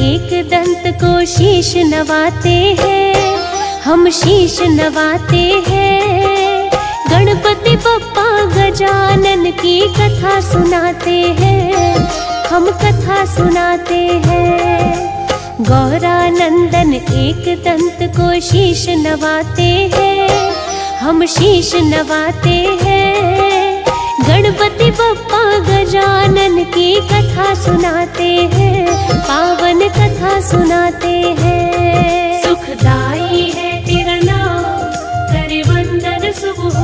एक दंत को शीश नवाते हैं। हम शीश नवाते हैं। गणपति पप्पा गजानन की कथा सुनाते हैं। हम कथा सुनाते हैं। गौरानंदन एक दंत को शीश नवाते हैं। हम शीश नवाते हैं। गणपति बप्पा गजानन की कथा सुनाते हैं, पावन कथा सुनाते हैं। सुखदाई है तेरा नाम करे वंदन सुबह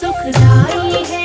सुखदाई है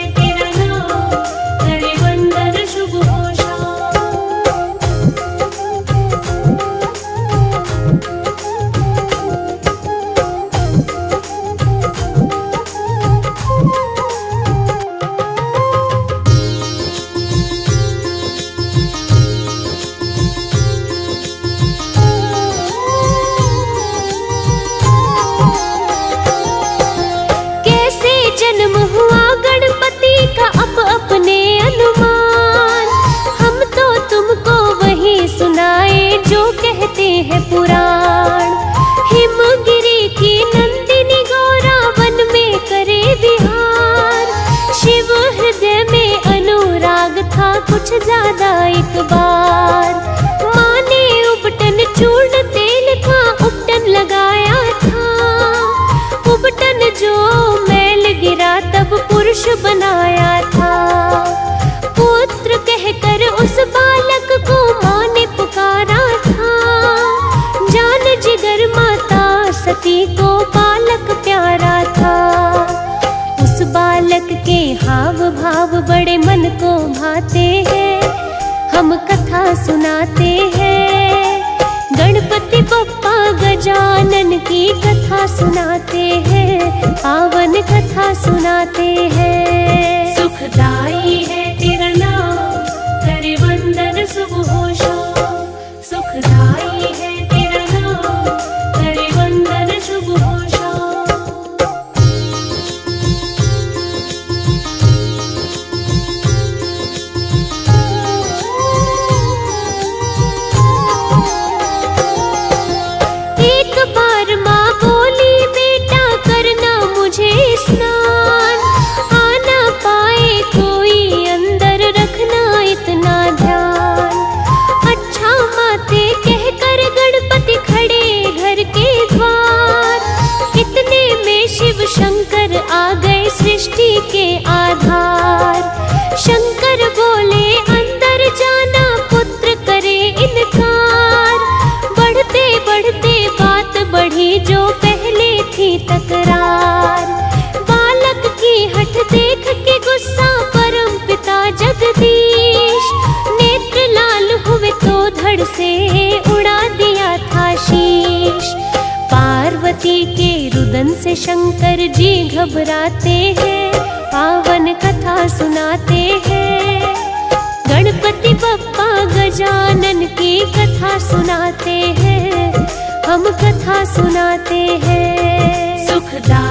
सुनाते हैं पावन कथा सुनाते हैं। सुखदाई से शंकर जी घबराते हैं, पावन कथा सुनाते हैं। गणपति पप्पा गजानन की कथा सुनाते हैं, हम कथा सुनाते हैं। सुखदा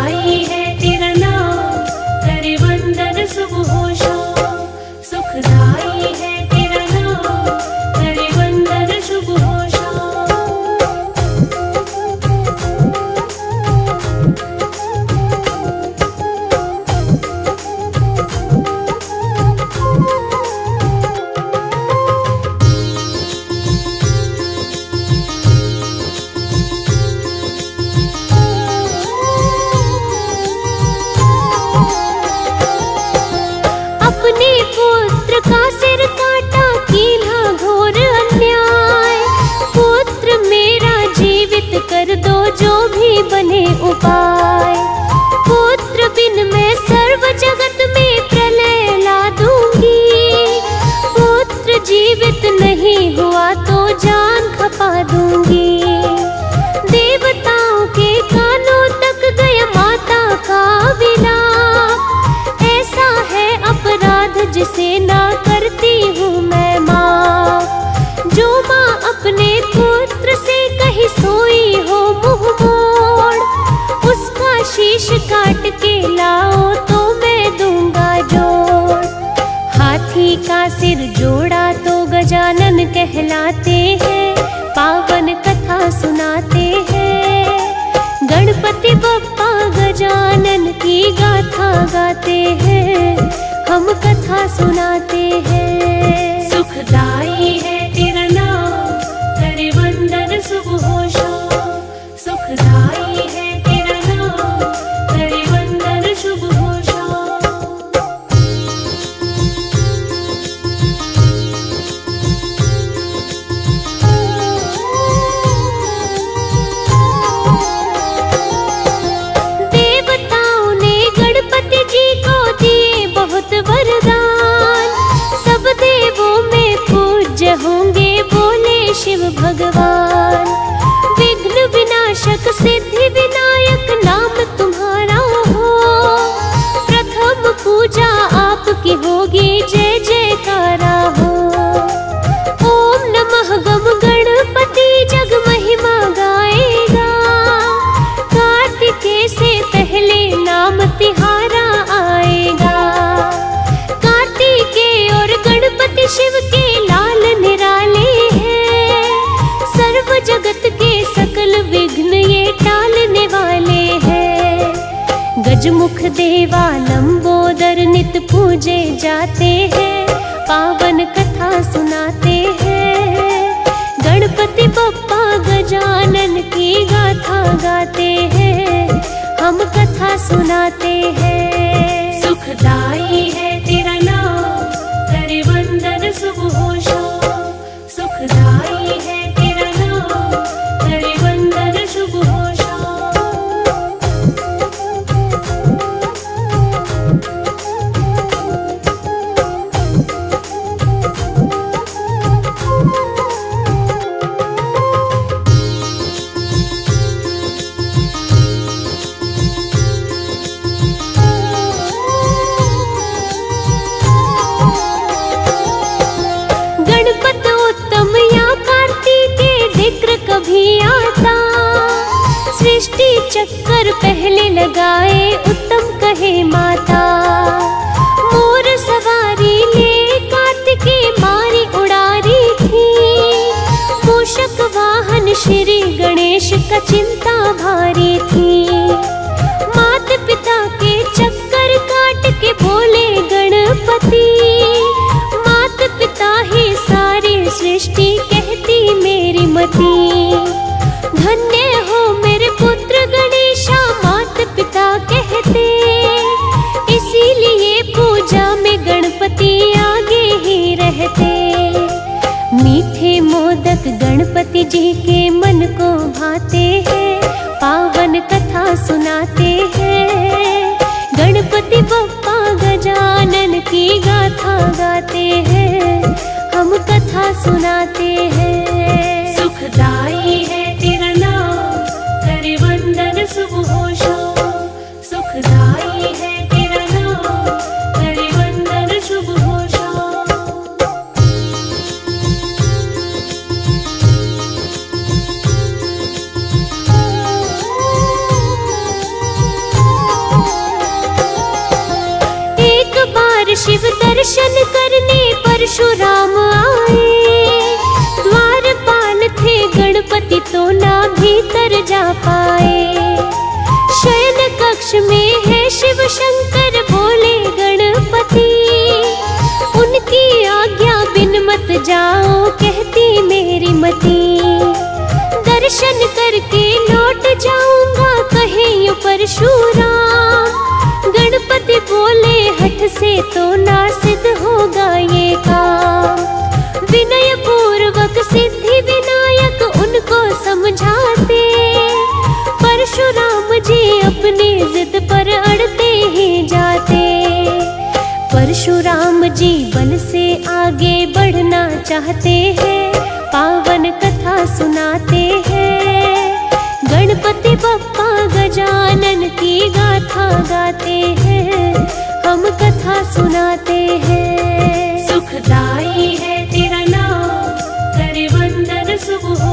कथा सुनाते हैं। सुखदाई पूजे जाते हैं, पावन कथा सुनाते हैं। गणपति पप्पा गजानन की गाथा गाते हैं, हम कथा सुनाते हैं। सुखदाई चक्कर पहले लगाए, उत्तम कहे माता। मोर सवारी ले कार्तिके मारी उड़ारी थी। मूषक वाहन श्री गणेश का चिंता भारी थी। मात पिता के चक्कर काट के बोले गणपति मात पिता ही सारी सृष्टि कहती मेरी मती। धन्य जी के मन को भाते हैं, पावन कथा सुनाते हैं। गणपति बप्पा गजानन की गाथा गाते हैं, हम कथा सुनाते हैं। शयन में है शिव शंकर, बोले गणपति। उनकी आज्ञा बिन मत जाओ, कहती मेरी मती। दर्शन करके लौट जाऊँगा, कहे यूँ परशुराम। गणपति बोले, हठ से तो ना सिद्ध होगा ये काम। विनय पूर्वक सिद्धि परशुराम जी बल से आगे बढ़ना चाहते हैं, पावन कथा सुनाते हैं। गणपति बप्पा गजानन की गाथा गाते हैं, हम कथा सुनाते हैं। सुखदाई है तेरा नाम करे वंदन सुबह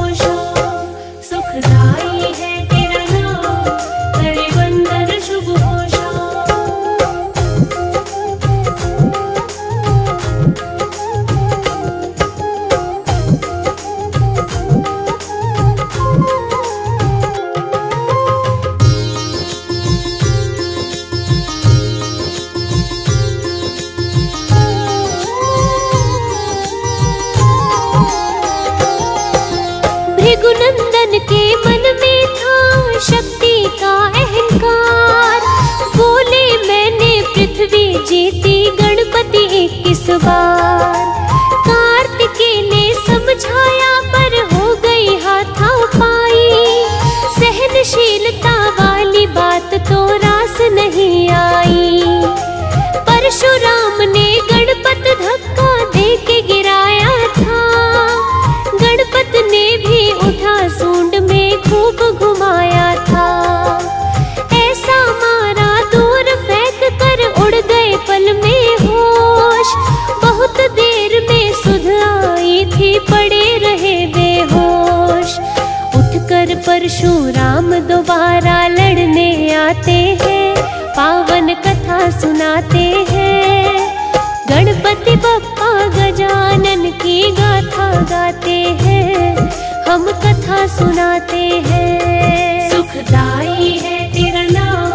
कथा सुनाते हैं। सुखदाई है तेरा नाम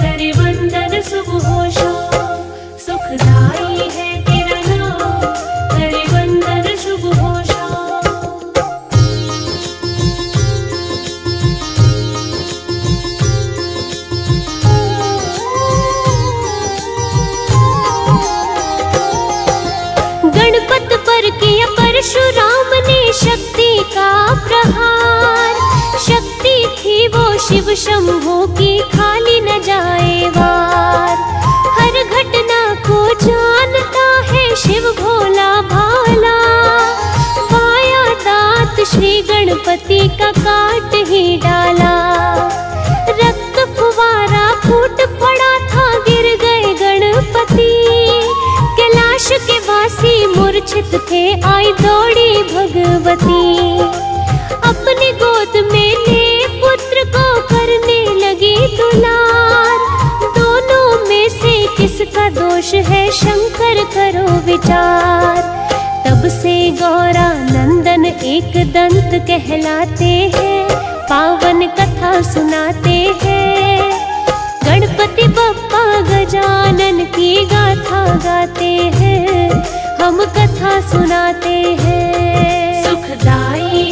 करे वंदन सुबह शाम सुखदाई शिव शंभु की खाली न जाए वार। हर घटना को जानता है शिव भोला भाला। पाया दांत श्री गणपति का काट ही डाला। रक्त फुवारा फूट पड़ा था, गिर गए गणपति। कैलाश के वासी मूर्छित थे, आई दौड़ी भगवती। अपनी गोद में दुलार। दोनों में से किसका दोष है? शंकर करो विचार। तब से गौरा नंदन एक दंत कहलाते हैं, पावन कथा सुनाते हैं। गणपति बप्पा गजानन की गाथा गाते हैं, हम कथा सुनाते हैं। सुखदाई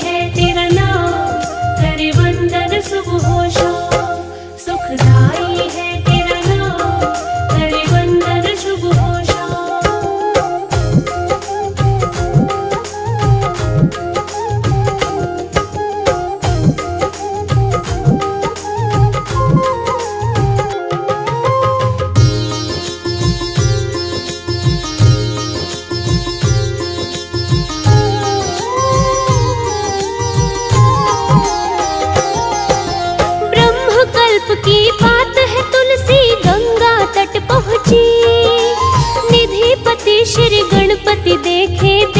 ब्रह्म की बात है तुलसी गंगा तट पहुँची। निधिपति श्री गणपति देख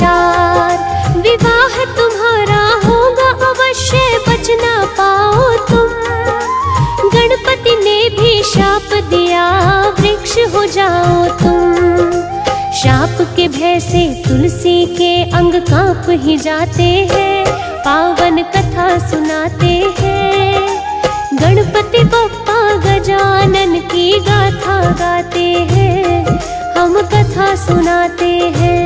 विचार। विवाह तुम्हारा होगा, अवश्य बच ना पाओ तुम। गणपति ने भी शाप दिया, वृक्ष हो जाओ तुम। शाप के भय से तुलसी के अंग काँप ही जाते हैं, पावन कथा सुनाते हैं। गणपति बप्पा गजानन की गाथा गाते हैं, हम कथा सुनाते हैं।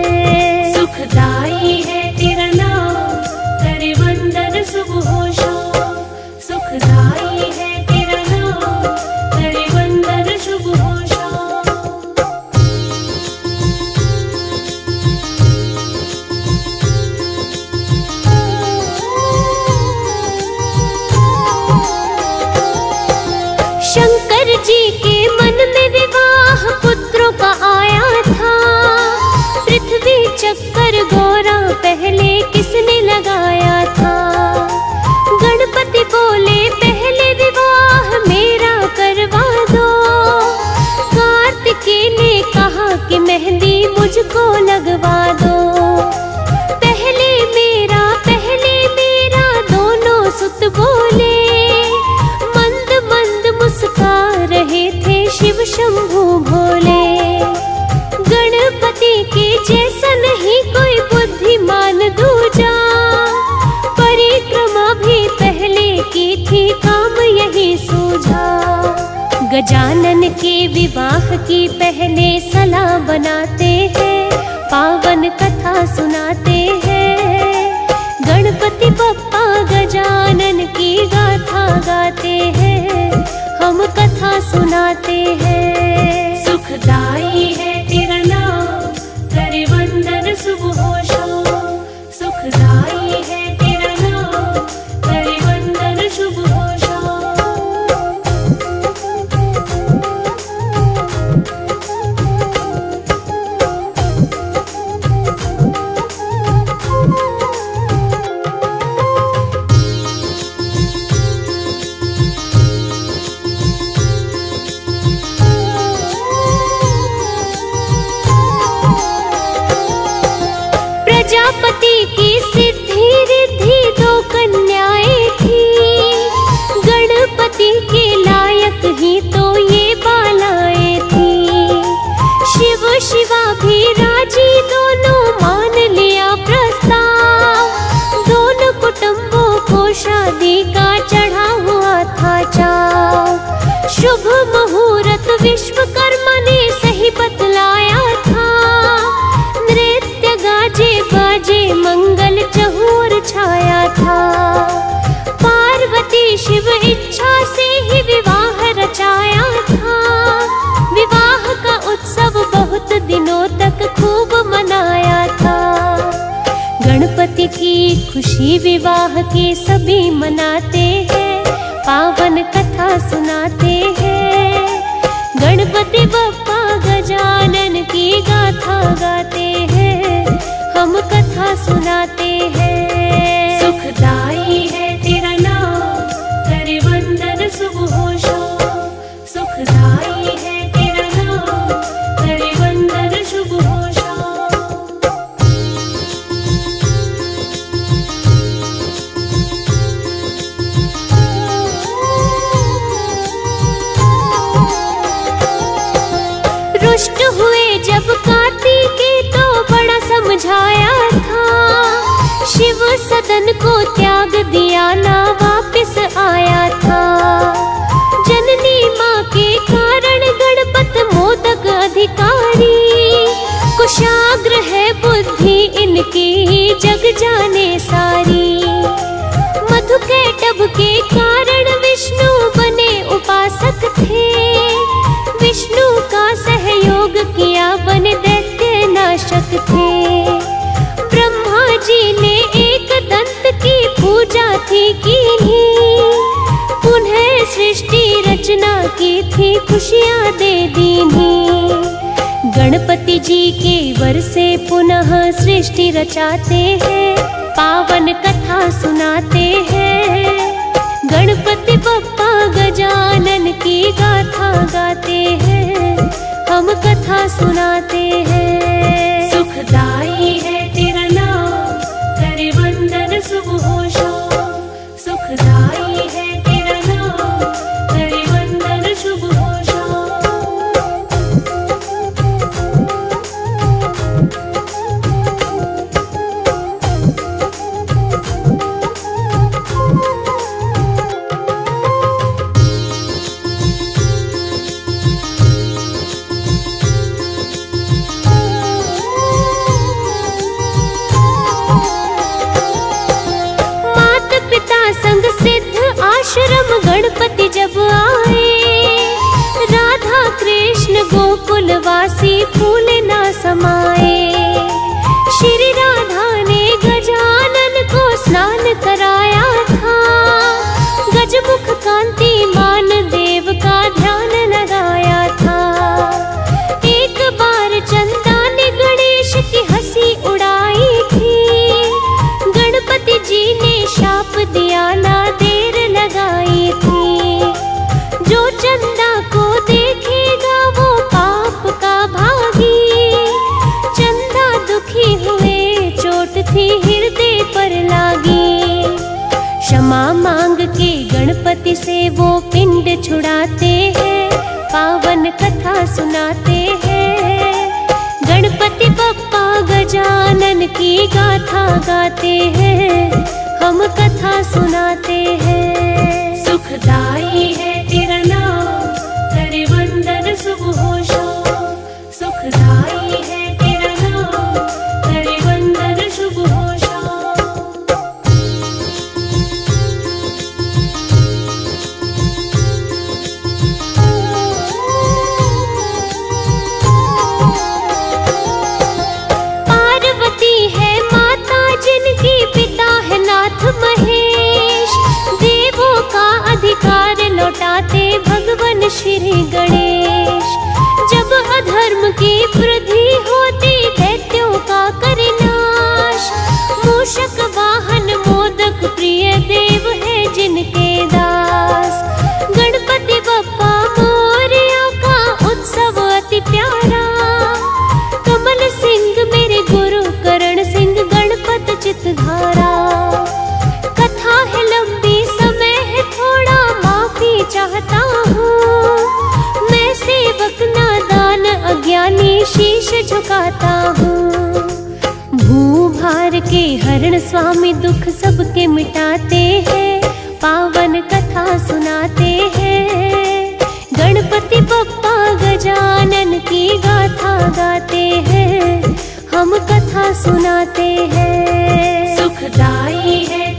की पहले शिव इच्छा से ही विवाह रचाया था। विवाह का उत्सव बहुत दिनों तक खूब मनाया था। गणपति की खुशी विवाह के सभी मनाते हैं, पावन कथा सुनाते हैं। गणपति बप्पा गजानन की गाथा गाते हैं, हम कथा सुनाते सदन को त्याग दिया, ना वापस आया था। जननी माँ के कारण गणपत मोदक अधिकारी। कुशाग्र है बुद्धि इनकी जग जाने सारी। मधु के टब के कारण विष्णु बने उपासक थे। विष्णु का सहयोग किया, बने दैत्य नाशक थे। दे दीनी गणपति जी के वर से पुनः सृष्टि रचाते हैं, पावन कथा सुनाते हैं। गणपति बप्पा गजानन की गाथा गाते हैं, हम कथा सुनाते हैं। सुखदाई है ফুল पर लागी। क्षमा मांग के गणपति से वो पिंड छुड़ाते हैं, पावन कथा सुनाते हैं। गणपति बप्पा गजानन की गाथा गाते हैं, हम कथा सुनाते हैं। सुखदाई है तेरा नाम करे वंदन शुभ श्री गणे शरण स्वामी दुख सबके मिटाते हैं, पावन कथा सुनाते हैं। गणपति पप्पा गजानन की गाथा गाते हैं, हम कथा सुनाते हैं। सुखदाई है